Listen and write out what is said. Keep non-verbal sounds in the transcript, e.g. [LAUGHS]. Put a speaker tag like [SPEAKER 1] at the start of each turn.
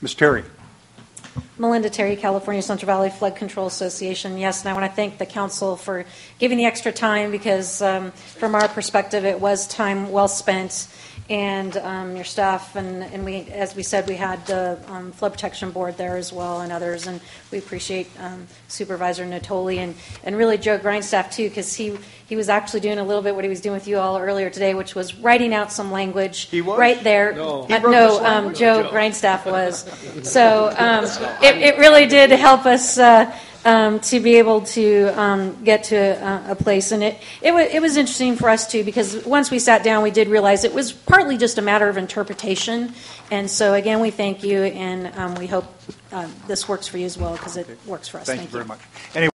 [SPEAKER 1] Ms. Terry?
[SPEAKER 2] Melinda Terry, California Central Valley Flood Control Association. Yes, and I want to thank the council for giving the extra time because, um, from our perspective, it was time well spent. And um, your staff, and, and we, as we said, we had the um, Flood Protection Board there as well and others. And we appreciate um, Supervisor Nottoli and, and really Joe Grindstaff too, because he, he was actually doing a little bit what he was doing with you all earlier today, which was writing out some language.
[SPEAKER 1] He was?
[SPEAKER 2] Right there.
[SPEAKER 3] No.
[SPEAKER 2] Uh, no, um,
[SPEAKER 1] language?
[SPEAKER 2] Joe Grindstaff [LAUGHS] was. So um, it, it really did help us uh, um, to be able to um, get to a, a place, and it it was it was interesting for us too because once we sat down, we did realize it was partly just a matter of interpretation, and so again, we thank you, and um, we hope um, this works for you as well because it works for us.
[SPEAKER 1] Thank you very much. Anyway,